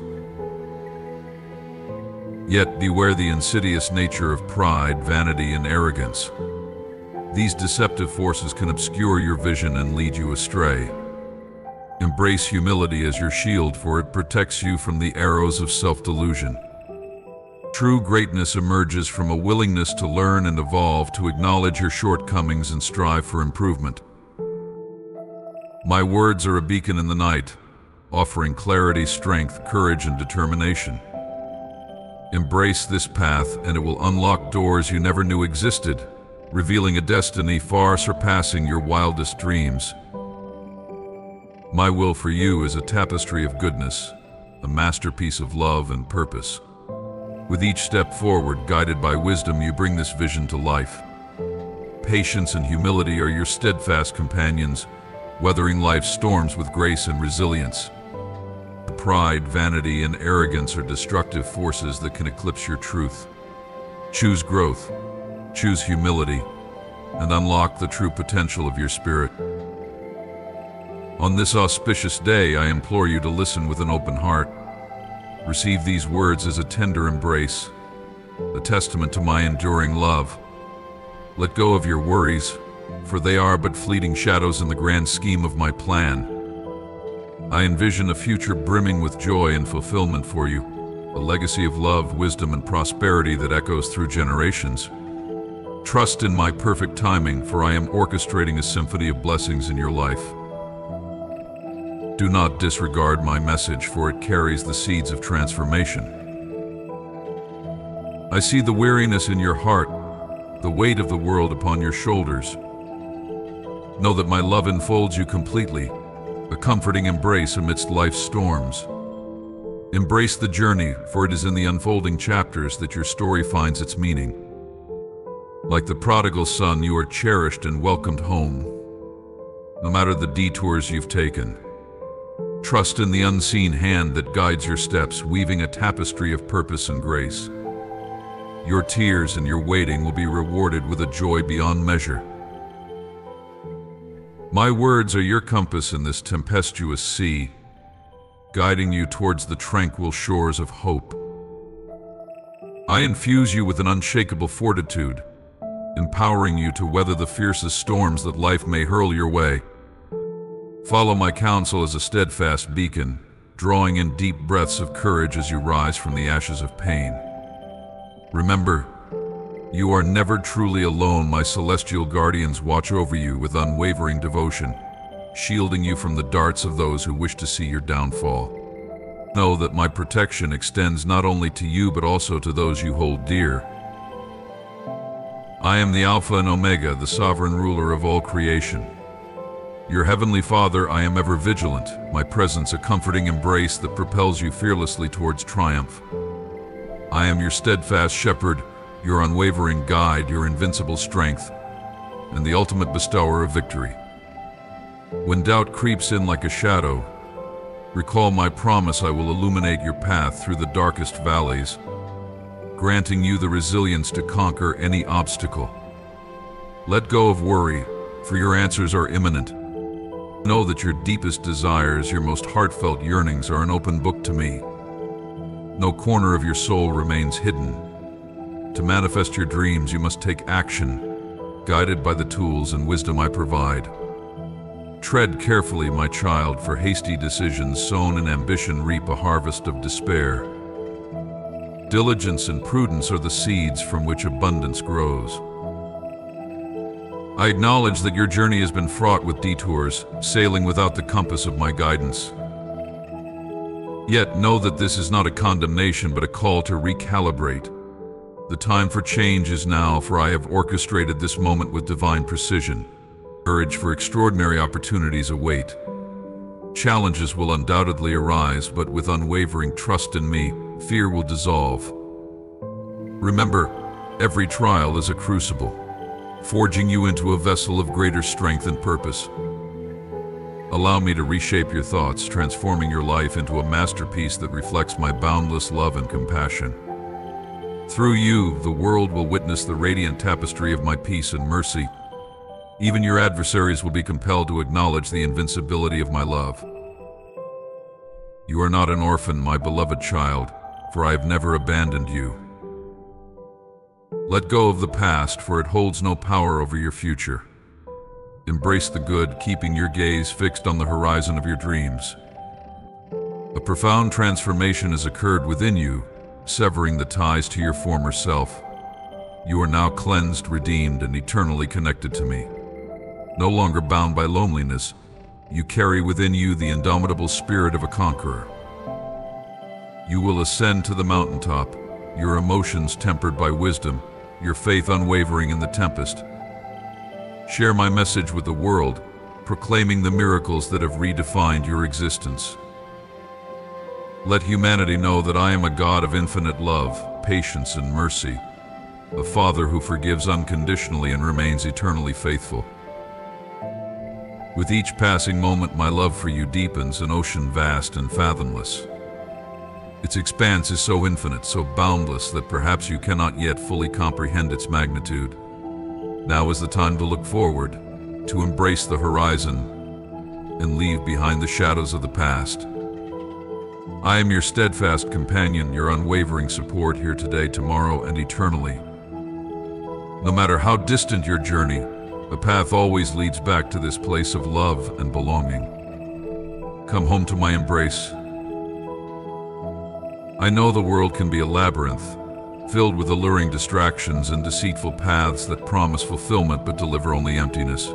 Yet beware the insidious nature of pride, vanity, and arrogance. These deceptive forces can obscure your vision and lead you astray. Embrace humility as your shield, for it protects you from the arrows of self-delusion. True greatness emerges from a willingness to learn and evolve, to acknowledge your shortcomings and strive for improvement. My words are a beacon in the night, offering clarity, strength, courage, and determination. Embrace this path and it will unlock doors you never knew existed, revealing a destiny far surpassing your wildest dreams. My will for you is a tapestry of goodness, a masterpiece of love and purpose. With each step forward, guided by wisdom, you bring this vision to life. Patience and humility are your steadfast companions, weathering life's storms with grace and resilience. Pride, vanity, and arrogance are destructive forces that can eclipse your truth. Choose growth, choose humility, and unlock the true potential of your spirit. On this auspicious day, I implore you to listen with an open heart. Receive these words as a tender embrace, a testament to my enduring love. Let go of your worries, for they are but fleeting shadows in the grand scheme of my plan. I envision a future brimming with joy and fulfillment for you, a legacy of love, wisdom, and prosperity that echoes through generations. Trust in my perfect timing, for I am orchestrating a symphony of blessings in your life. Do not disregard my message, for it carries the seeds of transformation. I see the weariness in your heart, the weight of the world upon your shoulders. Know that my love enfolds you completely, a comforting embrace amidst life's storms. Embrace the journey, for it is in the unfolding chapters that your story finds its meaning. Like the prodigal son, you are cherished and welcomed home, no matter the detours you've taken. Trust in the unseen hand that guides your steps, weaving a tapestry of purpose and grace. Your tears and your waiting will be rewarded with a joy beyond measure. My words are your compass in this tempestuous sea, guiding you towards the tranquil shores of hope. I infuse you with an unshakable fortitude, empowering you to weather the fiercest storms that life may hurl your way. Follow my counsel as a steadfast beacon, drawing in deep breaths of courage as you rise from the ashes of pain. Remember, you are never truly alone. My celestial guardians watch over you with unwavering devotion, shielding you from the darts of those who wish to see your downfall. Know that my protection extends not only to you but also to those you hold dear. I am the Alpha and Omega, the sovereign ruler of all creation. Your heavenly Father, I am ever vigilant, my presence a comforting embrace that propels you fearlessly towards triumph. I am your steadfast shepherd, your unwavering guide, your invincible strength, and the ultimate bestower of victory. When doubt creeps in like a shadow, recall my promise I will illuminate your path through the darkest valleys, granting you the resilience to conquer any obstacle. Let go of worry, for your answers are imminent. Know that your deepest desires, your most heartfelt yearnings are an open book to me. No corner of your soul remains hidden. To manifest your dreams, you must take action, guided by the tools and wisdom I provide. Tread carefully, my child, for hasty decisions sown in ambition reap a harvest of despair. Diligence and prudence are the seeds from which abundance grows. I acknowledge that your journey has been fraught with detours, sailing without the compass of my guidance. Yet know that this is not a condemnation but a call to recalibrate. The time for change is now, for I have orchestrated this moment with divine precision. Courage for extraordinary opportunities await. Challenges will undoubtedly arise, but with unwavering trust in me, fear will dissolve. Remember, every trial is a crucible, forging you into a vessel of greater strength and purpose. Allow me to reshape your thoughts, transforming your life into a masterpiece that reflects my boundless love and compassion. Through you, the world will witness the radiant tapestry of my peace and mercy. Even your adversaries will be compelled to acknowledge the invincibility of my love. You are not an orphan, my beloved child, for I have never abandoned you. Let go of the past, for it holds no power over your future. Embrace the good, keeping your gaze fixed on the horizon of your dreams. A profound transformation has occurred within you, severing the ties to your former self. You are now cleansed, redeemed, and eternally connected to me. No longer bound by loneliness, you carry within you the indomitable spirit of a conqueror. You will ascend to the mountaintop, your emotions tempered by wisdom, your faith unwavering in the tempest. Share my message with the world, proclaiming the miracles that have redefined your existence. Let humanity know that I am a God of infinite love, patience, and mercy, a Father who forgives unconditionally and remains eternally faithful. With each passing moment, my love for you deepens, an ocean vast and fathomless. Its expanse is so infinite, so boundless, that perhaps you cannot yet fully comprehend its magnitude. Now is the time to look forward, to embrace the horizon, and leave behind the shadows of the past. I am your steadfast companion, your unwavering support here today, tomorrow, and eternally. No matter how distant your journey, the path always leads back to this place of love and belonging. Come home to my embrace. I know the world can be a labyrinth, filled with alluring distractions and deceitful paths that promise fulfillment but deliver only emptiness.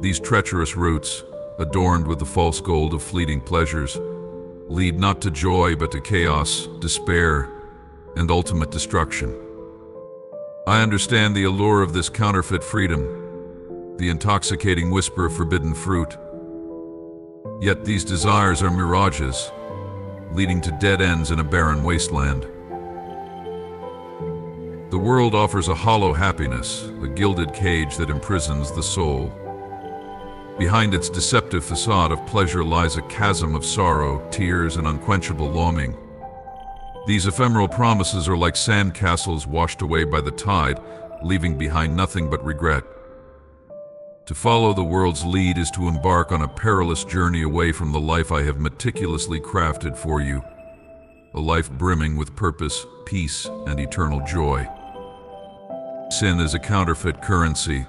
These treacherous routes, adorned with the false gold of fleeting pleasures, lead not to joy but to chaos, despair, and ultimate destruction. I understand the allure of this counterfeit freedom, the intoxicating whisper of forbidden fruit. Yet these desires are mirages, leading to dead ends in a barren wasteland. The world offers a hollow happiness, a gilded cage that imprisons the soul. Behind its deceptive facade of pleasure lies a chasm of sorrow, tears, and unquenchable longing. These ephemeral promises are like sandcastles washed away by the tide, leaving behind nothing but regret. To follow the world's lead is to embark on a perilous journey away from the life I have meticulously crafted for you. A life brimming with purpose, peace, and eternal joy. Sin is a counterfeit currency,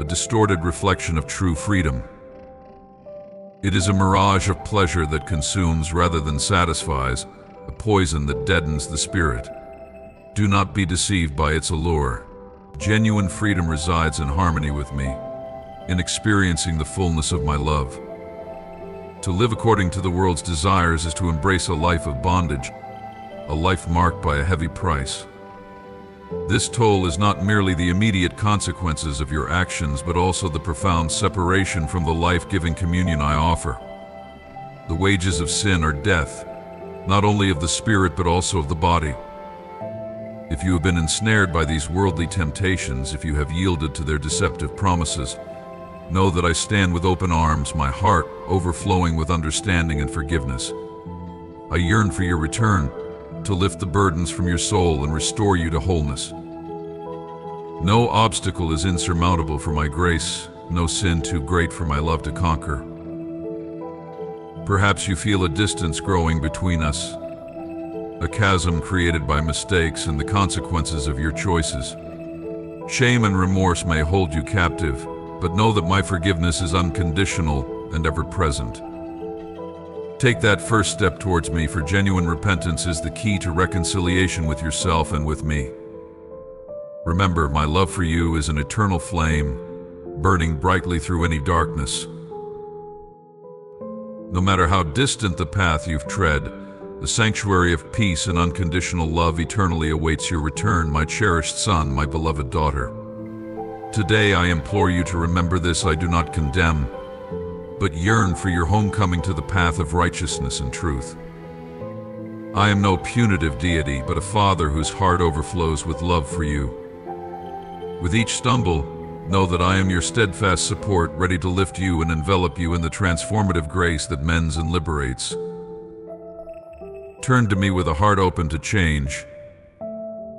a distorted reflection of true freedom. It is a mirage of pleasure that consumes rather than satisfies, a poison that deadens the spirit. Do not be deceived by its allure. Genuine freedom resides in harmony with me, in experiencing the fullness of my love. To live according to the world's desires is to embrace a life of bondage, a life marked by a heavy price. This toll is not merely the immediate consequences of your actions, but also the profound separation from the life-giving communion I offer. The wages of sin are death, not only of the spirit but also of the body. If you have been ensnared by these worldly temptations, if you have yielded to their deceptive promises, know that I stand with open arms, my heart overflowing with understanding and forgiveness. I yearn for your return, to lift the burdens from your soul and restore you to wholeness. No obstacle is insurmountable for my grace, no sin too great for my love to conquer. Perhaps you feel a distance growing between us, a chasm created by mistakes and the consequences of your choices. Shame and remorse may hold you captive, but know that my forgiveness is unconditional and ever present. Take that first step towards me, for genuine repentance is the key to reconciliation with yourself and with me. Remember, my love for you is an eternal flame, burning brightly through any darkness. No matter how distant the path you've tread, the sanctuary of peace and unconditional love eternally awaits your return, my cherished son, my beloved daughter. Today I implore you to remember this I do not condemn, but yearn for your homecoming to the path of righteousness and truth. I am no punitive deity, but a father whose heart overflows with love for you. With each stumble, know that I am your steadfast support, ready to lift you and envelop you in the transformative grace that mends and liberates. Turn to me with a heart open to change,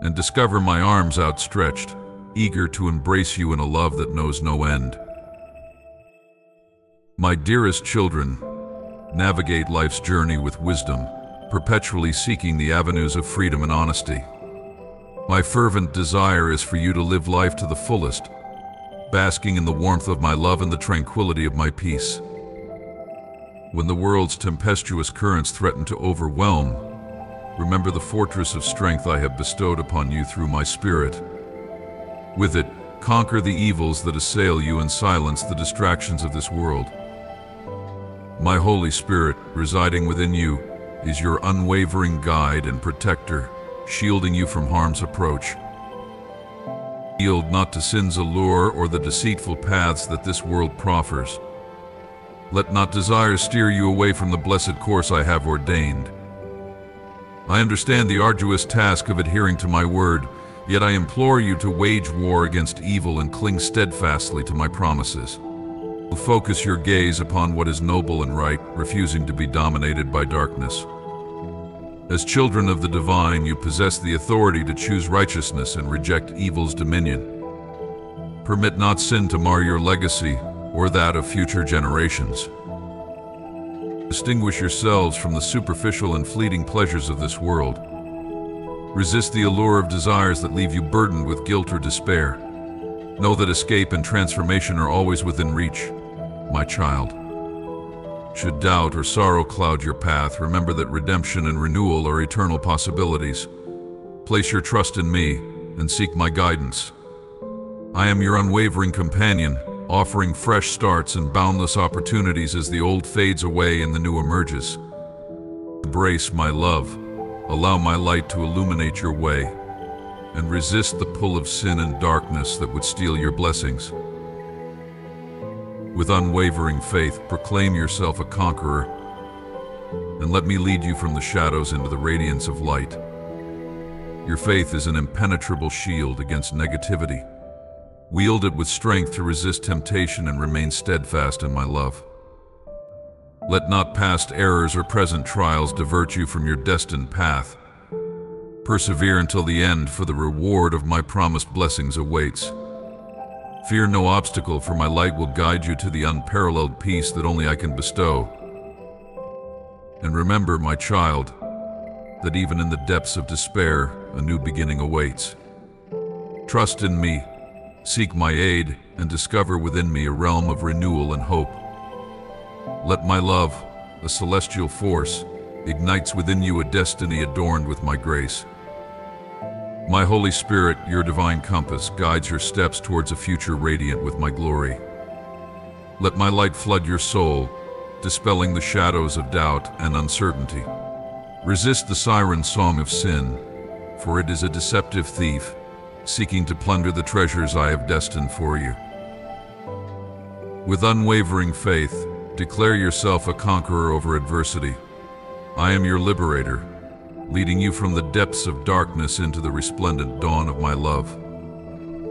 and discover my arms outstretched, eager to embrace you in a love that knows no end. My dearest children, navigate life's journey with wisdom, perpetually seeking the avenues of freedom and honesty. My fervent desire is for you to live life to the fullest, basking in the warmth of my love and the tranquility of my peace. When the world's tempestuous currents threaten to overwhelm, remember the fortress of strength I have bestowed upon you through my spirit. With it, conquer the evils that assail you and silence the distractions of this world. My Holy Spirit, residing within you, is your unwavering guide and protector, shielding you from harm's approach. Yield not to sin's allure or the deceitful paths that this world proffers. Let not desire steer you away from the blessed course I have ordained. I understand the arduous task of adhering to my word, yet I implore you to wage war against evil and cling steadfastly to my promises. Focus your gaze upon what is noble and right, refusing to be dominated by darkness. As children of the divine, you possess the authority to choose righteousness and reject evil's dominion. Permit not sin to mar your legacy or that of future generations. Distinguish yourselves from the superficial and fleeting pleasures of this world. Resist the allure of desires that leave you burdened with guilt or despair. Know that escape and transformation are always within reach my child. Should doubt or sorrow cloud your path, remember that redemption and renewal are eternal possibilities. Place your trust in me and seek my guidance. I am your unwavering companion, offering fresh starts and boundless opportunities as the old fades away and the new emerges. Embrace my love, allow my light to illuminate your way, and resist the pull of sin and darkness that would steal your blessings. With unwavering faith, proclaim yourself a conqueror, and let me lead you from the shadows into the radiance of light. Your faith is an impenetrable shield against negativity. Wield it with strength to resist temptation and remain steadfast in my love. Let not past errors or present trials divert you from your destined path. Persevere until the end, for the reward of my promised blessings awaits. Fear no obstacle, for my light will guide you to the unparalleled peace that only I can bestow. And remember, my child, that even in the depths of despair, a new beginning awaits. Trust in me, seek my aid, and discover within me a realm of renewal and hope. Let my love, a celestial force, ignites within you a destiny adorned with my grace. My Holy Spirit, your divine compass, guides your steps towards a future radiant with my glory. Let my light flood your soul, dispelling the shadows of doubt and uncertainty. Resist the siren song of sin, for it is a deceptive thief, seeking to plunder the treasures I have destined for you. With unwavering faith, declare yourself a conqueror over adversity. I am your liberator, leading you from the depths of darkness into the resplendent dawn of my love.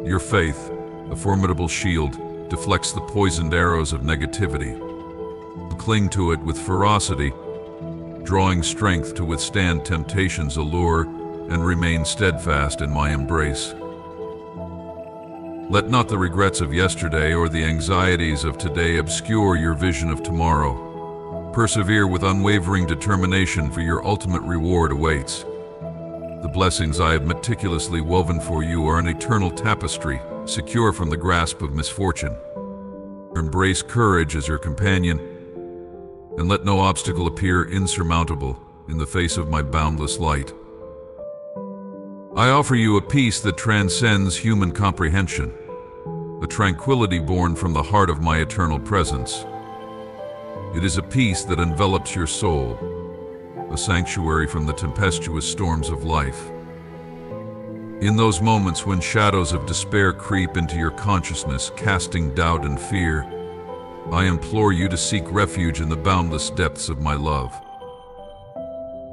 Your faith, a formidable shield, deflects the poisoned arrows of negativity. Cling to it with ferocity, drawing strength to withstand temptation's allure and remain steadfast in my embrace. Let not the regrets of yesterday or the anxieties of today obscure your vision of tomorrow. Persevere with unwavering determination for your ultimate reward awaits. The blessings I have meticulously woven for you are an eternal tapestry, secure from the grasp of misfortune. Embrace courage as your companion, and let no obstacle appear insurmountable in the face of my boundless light. I offer you a peace that transcends human comprehension, a tranquility born from the heart of my eternal presence. It is a peace that envelops your soul, a sanctuary from the tempestuous storms of life. In those moments when shadows of despair creep into your consciousness, casting doubt and fear, I implore you to seek refuge in the boundless depths of my love.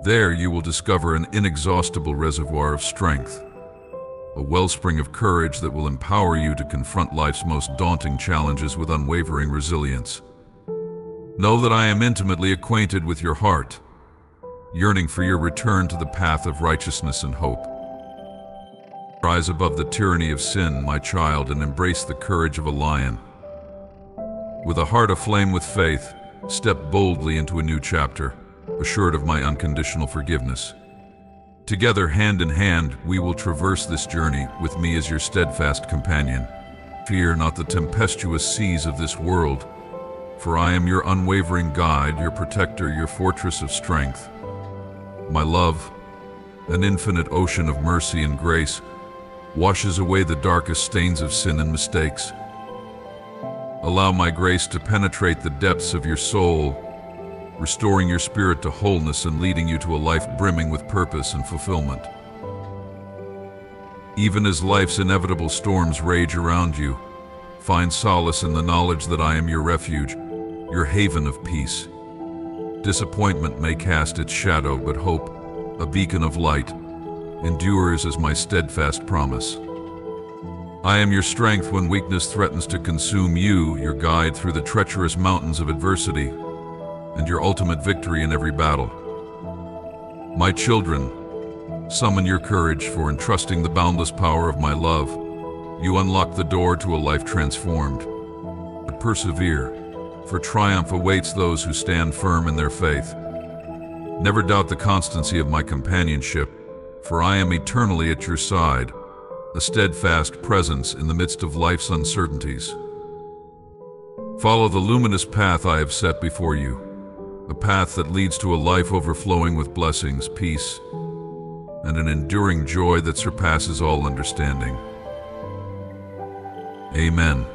There you will discover an inexhaustible reservoir of strength, a wellspring of courage that will empower you to confront life's most daunting challenges with unwavering resilience. Know that I am intimately acquainted with your heart, yearning for your return to the path of righteousness and hope. Rise above the tyranny of sin, my child, and embrace the courage of a lion. With a heart aflame with faith, step boldly into a new chapter, assured of my unconditional forgiveness. Together, hand in hand, we will traverse this journey with me as your steadfast companion. Fear not the tempestuous seas of this world, for I am your unwavering guide, your protector, your fortress of strength. My love, an infinite ocean of mercy and grace, washes away the darkest stains of sin and mistakes. Allow my grace to penetrate the depths of your soul, restoring your spirit to wholeness and leading you to a life brimming with purpose and fulfillment. Even as life's inevitable storms rage around you, find solace in the knowledge that I am your refuge, your haven of peace. Disappointment may cast its shadow, but hope, a beacon of light, endures as my steadfast promise. I am your strength when weakness threatens to consume you, your guide through the treacherous mountains of adversity, and your ultimate victory in every battle. My children, summon your courage for entrusting the boundless power of my love. You unlock the door to a life transformed. But persevere, for triumph awaits those who stand firm in their faith. Never doubt the constancy of my companionship, for I am eternally at your side, a steadfast presence in the midst of life's uncertainties. Follow the luminous path I have set before you a path that leads to a life overflowing with blessings, peace, and an enduring joy that surpasses all understanding. Amen.